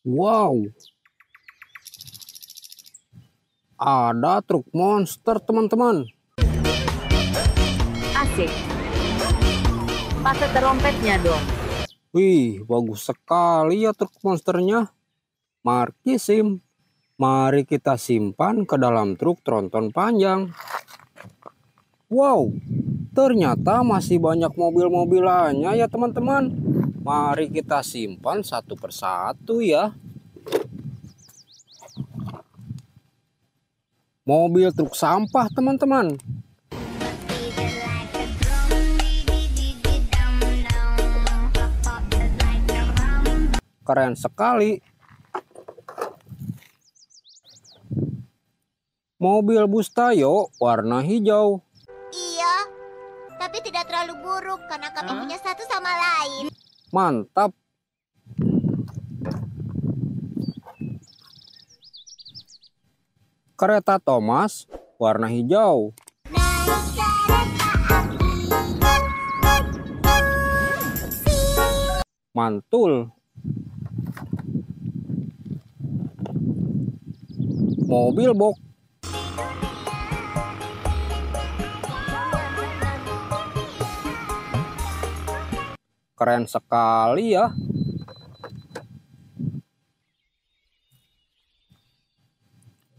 Wow. Ada truk monster, teman-teman. Asik. Pakai terompetnya dong. Wih, bagus sekali ya truk monsternya. Marki SIM. Mari kita simpan ke dalam truk tronton panjang. Wow, ternyata masih banyak mobil-mobilannya ya teman-teman. Mari kita simpan satu persatu ya. Mobil truk sampah teman-teman. Keren sekali. Mobil bus Tayo warna hijau. Iya, tapi tidak terlalu buruk karena kami punya satu sama lain. Mantap. Kereta Thomas warna hijau. Mantul. Mobil box. Keren sekali ya.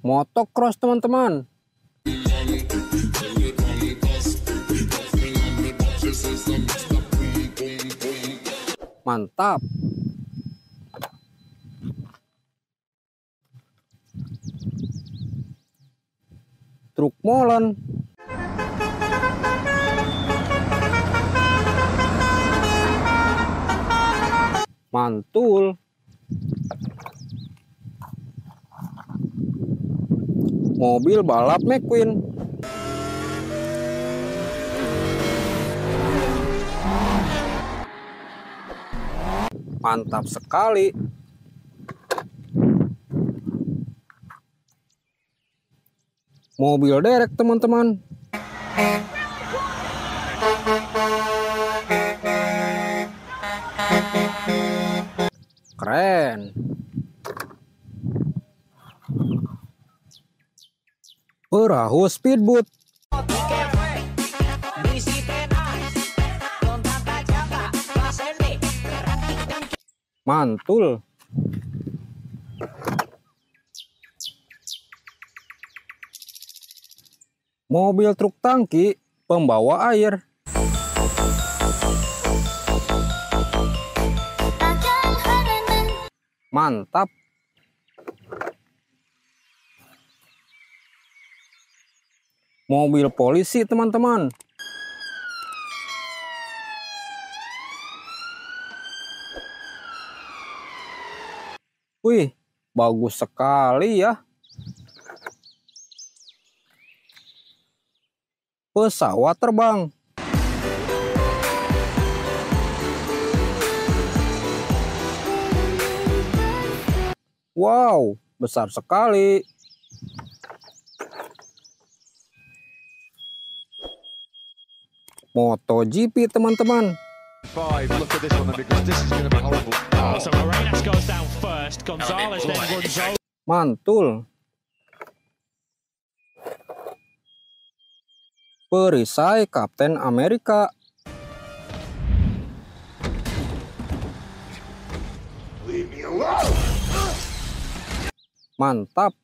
Motocross teman-teman. Mantap. Truk molen. Mantul. Mobil balap McQueen. Mantap sekali. Mobil derek teman-teman. Perahu speedboat. Mantul. Mobil truk tangki pembawa air. Mantap. Mobil polisi, teman-teman. Wih, bagus sekali ya. Pesawat terbang. Wow, besar sekali. MotoGP teman-teman. Five. Look at this one because this is going to be horrible. Oh, so Arenas goes down first. Gonzalez then runs over. Mantul. Perisai Kapten Amerika. Mantap.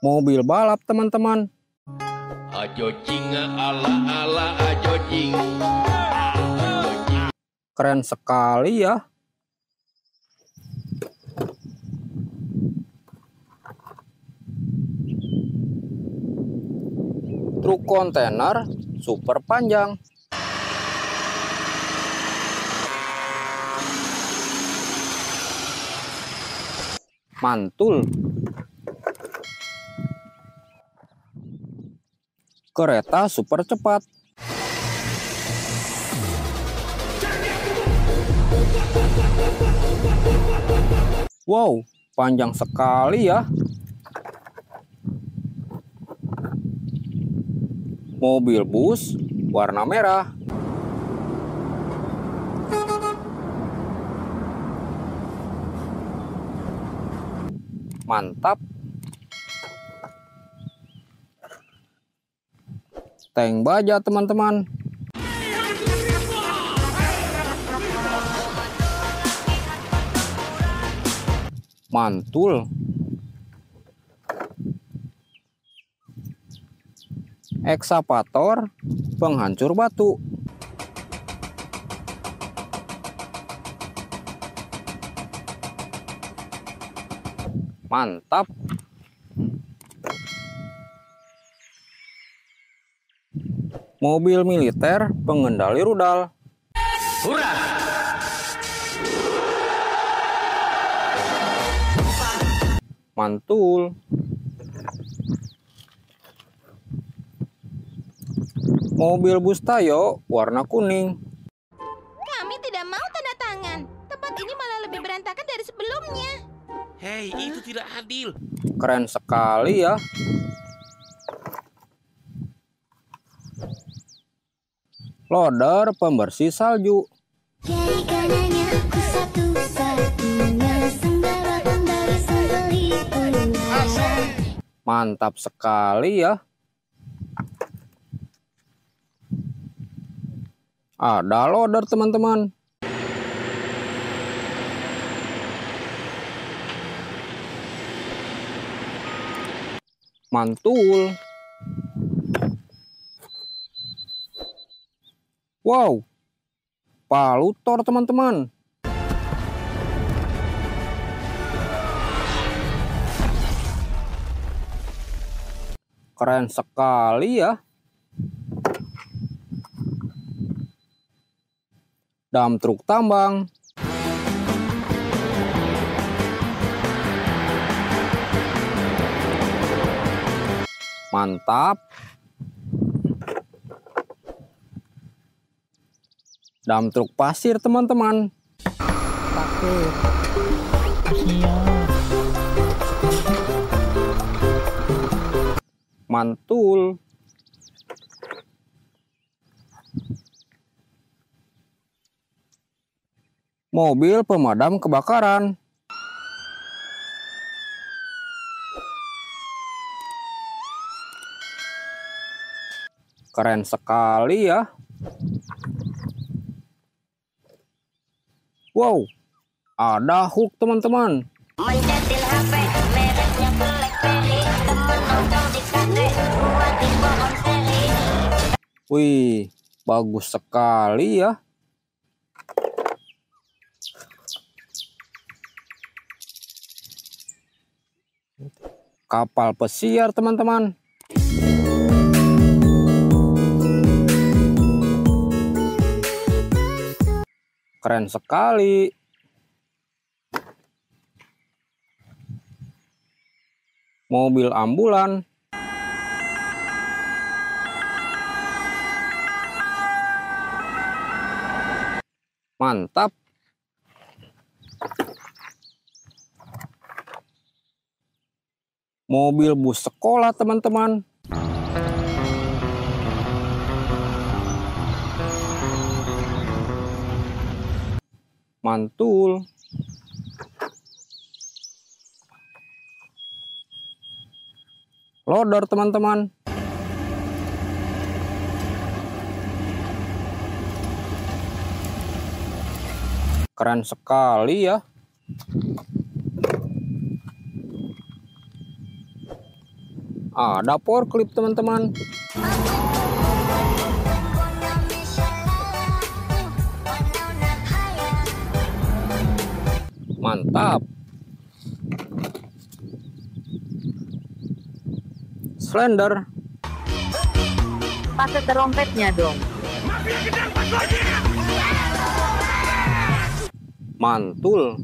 Mobil balap teman-teman. Ajo cinga ala ala ajo cing. Keren sekali ya. Truk kontainer super panjang. Mantul. Kereta super cepat. Wow, panjang sekali ya. Mobil bus warna merah. Mantap. Tank baja teman-teman. Mantul. Ekskavator penghancur batu. Mantap. Mobil militer pengendali rudal. Mantul. Mobil bus Tayo warna kuning. Kami tidak mau tanda tangan. Tempat ini malah lebih berantakan dari sebelumnya. Hei, itu tidak adil. Keren sekali ya. Loader pembersih salju. Mantap sekali ya. Ada loader teman-teman. Mantul. Wow. Palutor teman-teman. Keren sekali ya. Dam truk tambang. Mantap. Dam truk pasir teman-teman. Mantul. Mobil pemadam kebakaran. Keren sekali ya. Wow, ada hook teman-teman. Wih, bagus sekali ya. Kapal pesiar teman-teman. Keren sekali. Mobil ambulan. Mantap. Mobil bus sekolah, teman-teman. Mantul. Loader, teman-teman. Keren sekali ya. Ada forklift teman-teman. Mantap. Slender. Pakai terompetnya dong. Mantul.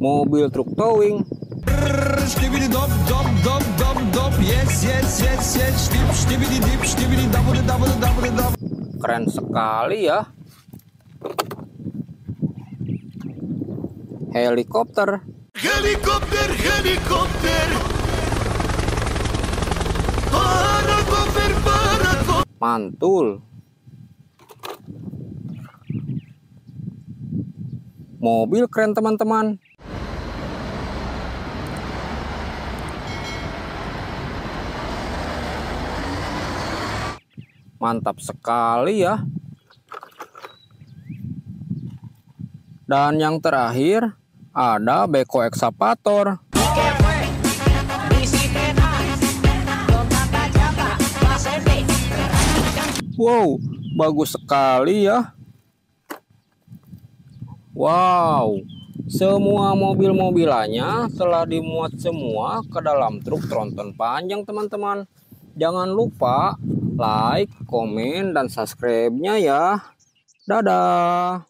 Mobil truk towing. Keren sekali ya. Helikopter. Helikopter, helikopter. Para koper, para koper. Mantul. Mobil keren teman-teman. Mantap sekali ya. Dan yang terakhir ada beko ekskavator. Wow, bagus sekali ya. Wow, semua mobil-mobilannya telah dimuat semua ke dalam truk tronton panjang teman-teman. Jangan lupa like, komen, dan subscribe-nya ya. Dadah.